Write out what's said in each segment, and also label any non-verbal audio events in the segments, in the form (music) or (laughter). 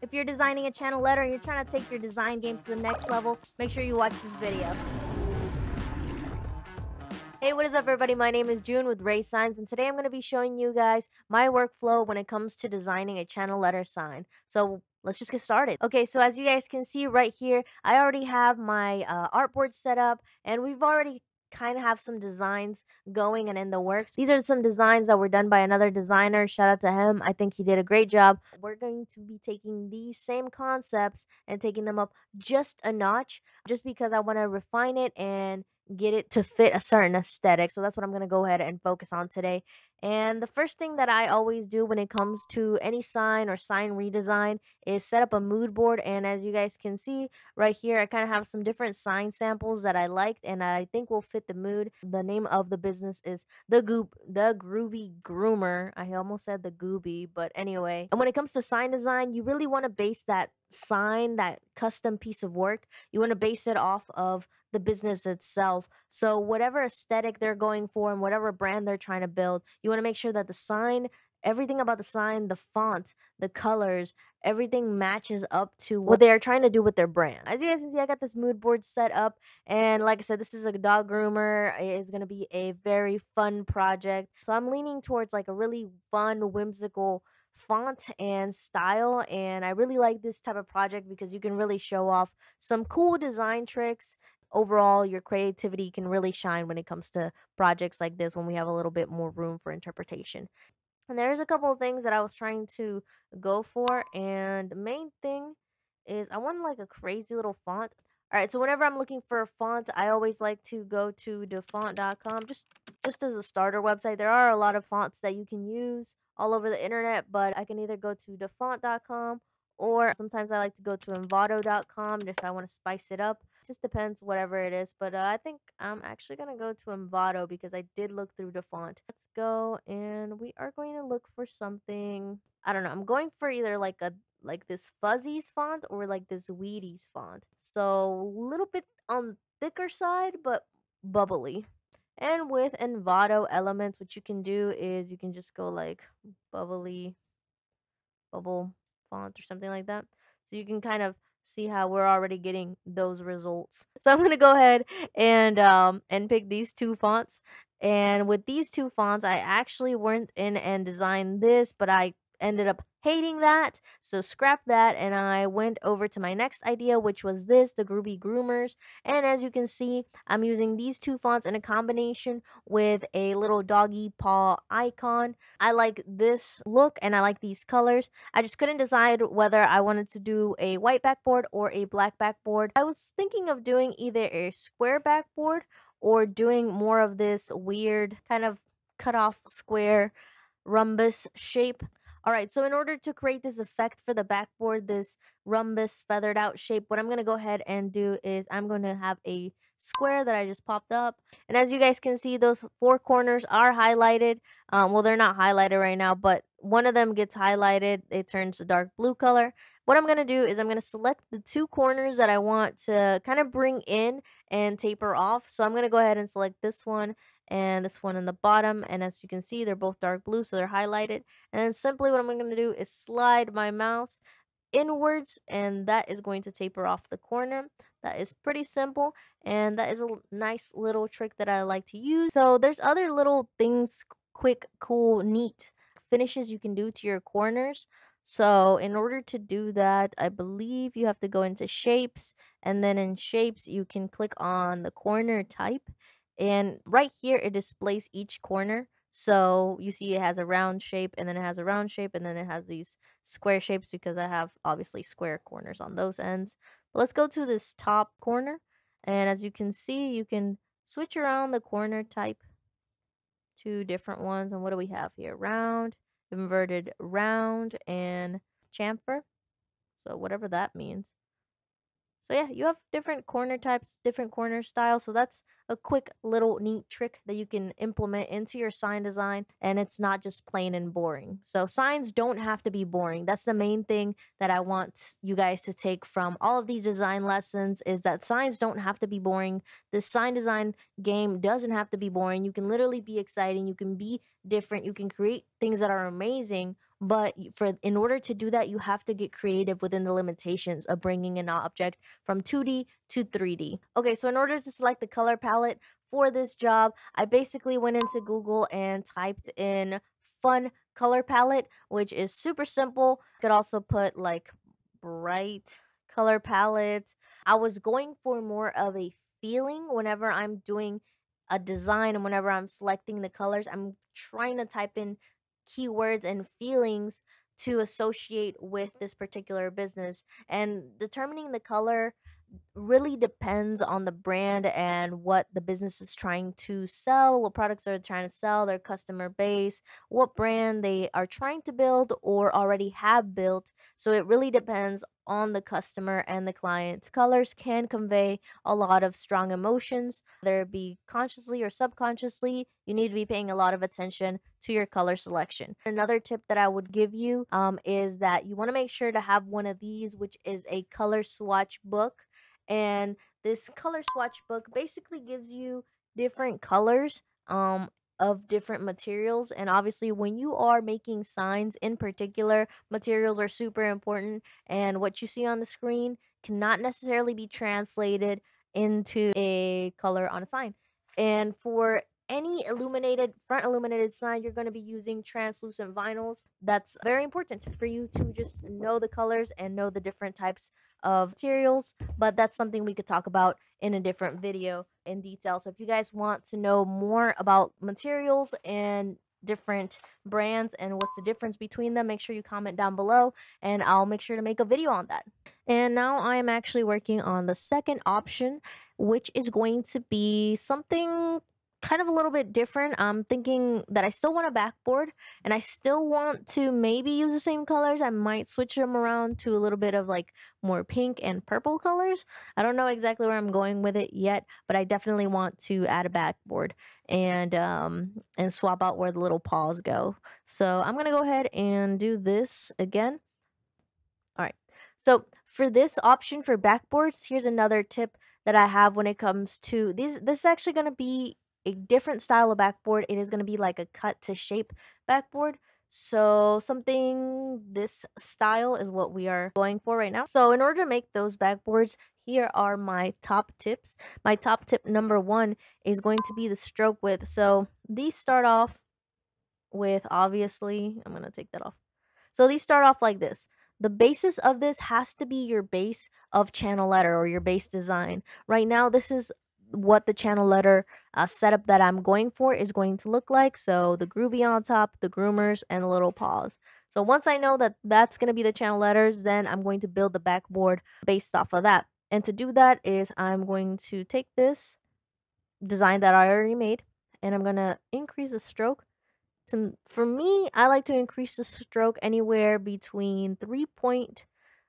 If you're designing a channel letter and you're trying to take your design game to the next level, make sure you watch this video. Hey, what is up everybody? My name is June with Rey Signs and today I'm going to be showing you guys my workflow when it comes to designing a channel letter sign. So let's just get started. Okay, so as you guys can see right here, I already have my uh, artboard set up and we've already kind of have some designs going and in the works. These are some designs that were done by another designer. Shout out to him. I think he did a great job. We're going to be taking these same concepts and taking them up just a notch just because I want to refine it and get it to fit a certain aesthetic. So that's what I'm going to go ahead and focus on today. And the first thing that I always do when it comes to any sign or sign redesign is set up a mood board. And as you guys can see right here, I kind of have some different sign samples that I liked and I think will fit the mood. The name of the business is the Goop, the Groovy Groomer. I almost said the Gooby, but anyway. And when it comes to sign design, you really want to base that sign, that custom piece of work, you want to base it off of the business itself. So whatever aesthetic they're going for and whatever brand they're trying to build, you want to make sure that the sign, everything about the sign, the font, the colors, everything matches up to what they are trying to do with their brand. As you guys can see, I got this mood board set up. And like I said, this is a dog groomer. It is going to be a very fun project. So I'm leaning towards like a really fun, whimsical font and style and I really like this type of project because you can really show off some cool design tricks overall your creativity can really shine when it comes to projects like this when we have a little bit more room for interpretation. And there's a couple of things that I was trying to go for and the main thing is I want like a crazy little font. All right, so whenever I'm looking for a font, I always like to go to dafont.com just just as a starter website. There are a lot of fonts that you can use all over the internet, but I can either go to dafont.com or sometimes I like to go to envato.com if I want to spice it up just depends whatever it is but uh, i think i'm actually going to go to envato because i did look through dafont. let's go and we are going to look for something i don't know i'm going for either like a like this fuzzies font or like this wheaties font so a little bit on thicker side but bubbly and with envato elements what you can do is you can just go like bubbly bubble font or something like that so you can kind of see how we're already getting those results. (laughs) So I'm going to go ahead and um and pick these two fonts. And with these two fonts, I actually went in and designed this, but I ended up hating that. So scrap that and I went over to my next idea which was this, the Groovy Groomers. And as you can see, I'm using these two fonts in a combination with a little doggy paw icon. I like this look and I like these colors. I just couldn't decide whether I wanted to do a white backboard or a black backboard. I was thinking of doing either a square backboard or doing more of this weird kind of cut off square rhombus shape all right, so in order to create this effect for the backboard, this rhombus feathered out shape, what I'm going to go ahead and do is I'm going to have a square that I just popped up. And as you guys can see, those four corners are highlighted. Um, well, they're not highlighted right now, but one of them gets highlighted. It turns a dark blue color. What I'm going to do is I'm going to select the two corners that I want to kind of bring in and taper off. So I'm going to go ahead and select this one and this one in the bottom and as you can see they're both dark blue so they're highlighted and then simply what I'm going to do is slide my mouse inwards and that is going to taper off the corner. That is pretty simple and that is a nice little trick that I like to use. So there's other little things quick cool neat finishes you can do to your corners. So in order to do that I believe you have to go into shapes and then in shapes you can click on the corner type and right here, it displays each corner. So you see it has a round shape and then it has a round shape and then it has these square shapes because I have obviously square corners on those ends. But let's go to this top corner. And as you can see, you can switch around the corner type to different ones. And what do we have here? Round, inverted round, and chamfer. So whatever that means. So yeah, you have different corner types, different corner styles. So that's a quick little neat trick that you can implement into your sign design and it's not just plain and boring. So signs don't have to be boring. That's the main thing that I want you guys to take from all of these design lessons is that signs don't have to be boring. The sign design game doesn't have to be boring. You can literally be exciting. You can be different. You can create things that are amazing but for in order to do that, you have to get creative within the limitations of bringing an object from 2D to 3D. Okay, so in order to select the color palette for this job, I basically went into Google and typed in fun color palette, which is super simple. You could also put like bright color palette. I was going for more of a feeling whenever I'm doing a design and whenever I'm selecting the colors. I'm trying to type in keywords and feelings to associate with this particular business and determining the color really depends on the brand and what the business is trying to sell, what products they're trying to sell, their customer base, what brand they are trying to build or already have built. So it really depends on the customer and the client. Colors can convey a lot of strong emotions, whether it be consciously or subconsciously. You need to be paying a lot of attention to your color selection. Another tip that I would give you um, is that you want to make sure to have one of these, which is a color swatch book and this color swatch book basically gives you different colors um of different materials and obviously when you are making signs in particular materials are super important and what you see on the screen cannot necessarily be translated into a color on a sign. And for any illuminated front illuminated sign you're going to be using translucent vinyls. That's very important for you to just know the colors and know the different types of materials, but that's something we could talk about in a different video in detail. So if you guys want to know more about materials and different brands and what's the difference between them, make sure you comment down below and I'll make sure to make a video on that. And now I am actually working on the second option, which is going to be something kind of a little bit different. I'm thinking that I still want a backboard and I still want to maybe use the same colors. I might switch them around to a little bit of like more pink and purple colors. I don't know exactly where I'm going with it yet, but I definitely want to add a backboard and um and swap out where the little paws go. So I'm going to go ahead and do this again. All right. So for this option for backboards, here's another tip that I have when it comes to these. This is actually going to be a different style of backboard. It is going to be like a cut to shape backboard. So something this style is what we are going for right now. So in order to make those backboards, here are my top tips. My top tip number one is going to be the stroke width. So these start off with obviously, I'm going to take that off. So these start off like this. The basis of this has to be your base of channel letter or your base design. Right now, this is what the channel letter uh, setup that I'm going for is going to look like. So the groovy on top, the groomers, and the little paws. So once I know that that's going to be the channel letters, then I'm going to build the backboard based off of that. And to do that is I'm going to take this design that I already made and I'm going to increase the stroke. To, for me, I like to increase the stroke anywhere between 3 point,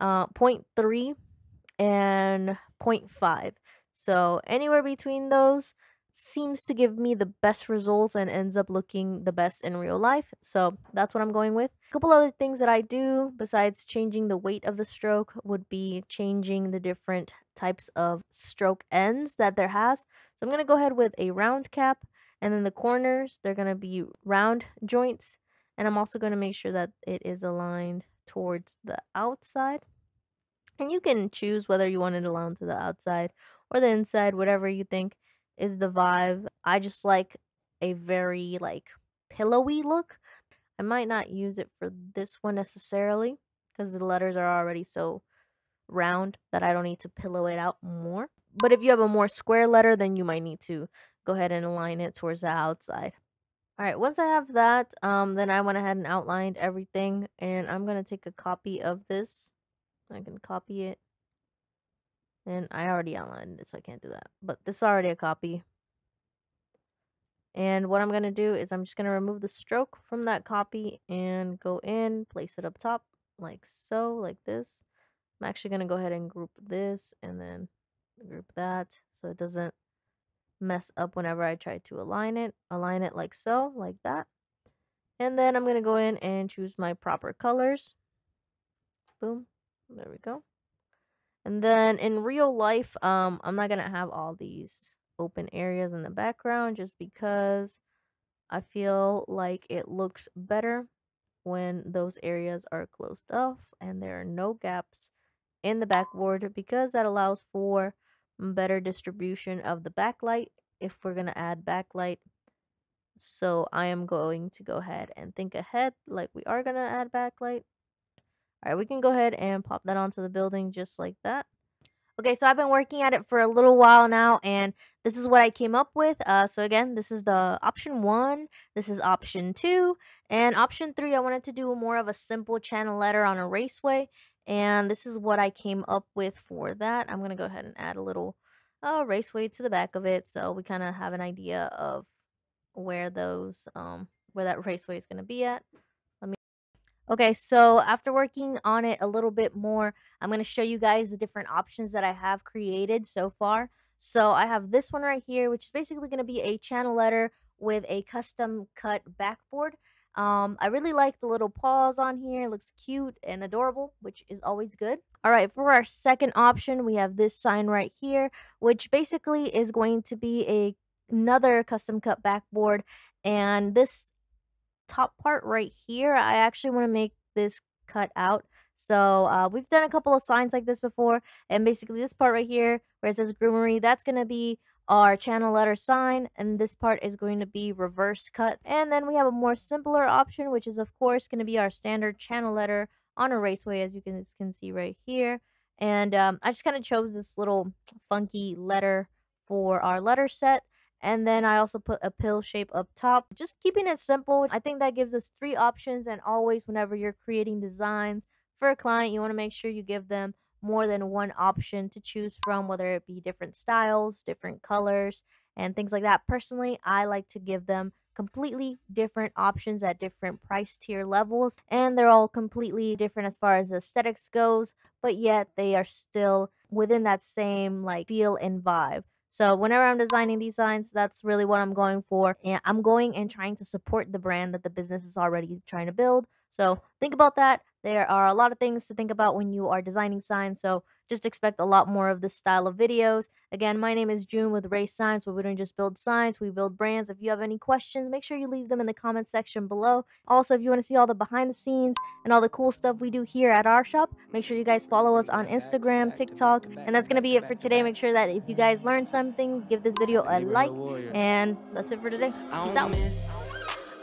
uh, 0.3 and 0.5. So anywhere between those seems to give me the best results and ends up looking the best in real life. So that's what I'm going with. A couple other things that I do besides changing the weight of the stroke would be changing the different types of stroke ends that there has. So I'm going to go ahead with a round cap and then the corners, they're going to be round joints. And I'm also going to make sure that it is aligned towards the outside. And you can choose whether you want it aligned to the outside or the inside, whatever you think is the vibe. I just like a very like pillowy look. I might not use it for this one necessarily because the letters are already so round that I don't need to pillow it out more. But if you have a more square letter, then you might need to go ahead and align it towards the outside. All right, once I have that, um, then I went ahead and outlined everything, and I'm going to take a copy of this. I can copy it and I already outlined it, so I can't do that. But this is already a copy. And what I'm going to do is I'm just going to remove the stroke from that copy and go in, place it up top like so, like this. I'm actually going to go ahead and group this and then group that so it doesn't mess up whenever I try to align it. Align it like so, like that. And then I'm going to go in and choose my proper colors. Boom. There we go. And then in real life, um, I'm not going to have all these open areas in the background just because I feel like it looks better when those areas are closed off and there are no gaps in the backboard because that allows for better distribution of the backlight if we're going to add backlight. So I am going to go ahead and think ahead like we are going to add backlight. All right, we can go ahead and pop that onto the building just like that. Okay, so I've been working at it for a little while now, and this is what I came up with. Uh, so again, this is the option one, this is option two, and option three, I wanted to do more of a simple channel letter on a raceway, and this is what I came up with for that. I'm going to go ahead and add a little uh, raceway to the back of it, so we kind of have an idea of where those, um, where that (laughs) raceway is going to be at. Okay, so after working on it a little bit more, I'm going to show you guys the different options that I have created so far. So I have this one right here, which is basically going to be a channel letter with a custom cut backboard. Um, I really like the little paws on here. It looks cute and adorable, which is always good. All right, for our second option, we have this sign right here, which basically is going to be a another custom cut backboard. And this top part right here, I actually want to make this cut out. So uh, we've done a couple of signs like this before. And basically this part right here, where it says groomery, that's going to be our channel letter sign. And this part is going to be reverse cut. And then we have a more simpler option, which is of course going to be our standard channel letter on a raceway, as you can, can see right here. And um, I just kind of chose this little funky letter for our letter set. And then I also put a pill shape up top. Just keeping it simple. I think that gives us three options. And always, whenever you're creating designs for a client, you want to make sure you give them more than one option to choose from, whether it be different styles, different colors, and things like that. Personally, I like to give them completely different options at different price tier levels and they're all completely different as far as aesthetics goes but yet they are still within that same like feel and vibe so whenever I'm designing these signs, that's really what I'm going for. And I'm going and trying to support the brand that the business is already trying to build. So think about that. There are a lot of things to think about when you are designing signs. So just expect a lot more of this style of videos. Again, my name is June with Rey Signs, where we don't just build signs, we build brands. If you have any questions, make sure you leave them in the comment section below. Also, if you want to see all the behind the scenes and all the cool stuff we do here at our shop, make sure you guys follow us on Instagram, TikTok, and that's going to be it for today. Make sure that if you guys learned something, give this video a like, and that's it for today. Peace out.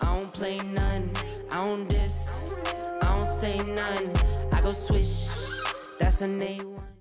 I don't play none. I don't diss. Don't say none. I go swish. That's a name one.